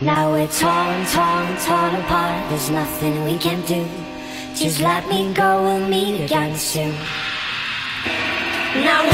Now we're torn, torn, torn apart. There's nothing we can do. Just let me go, we'll meet again soon. Now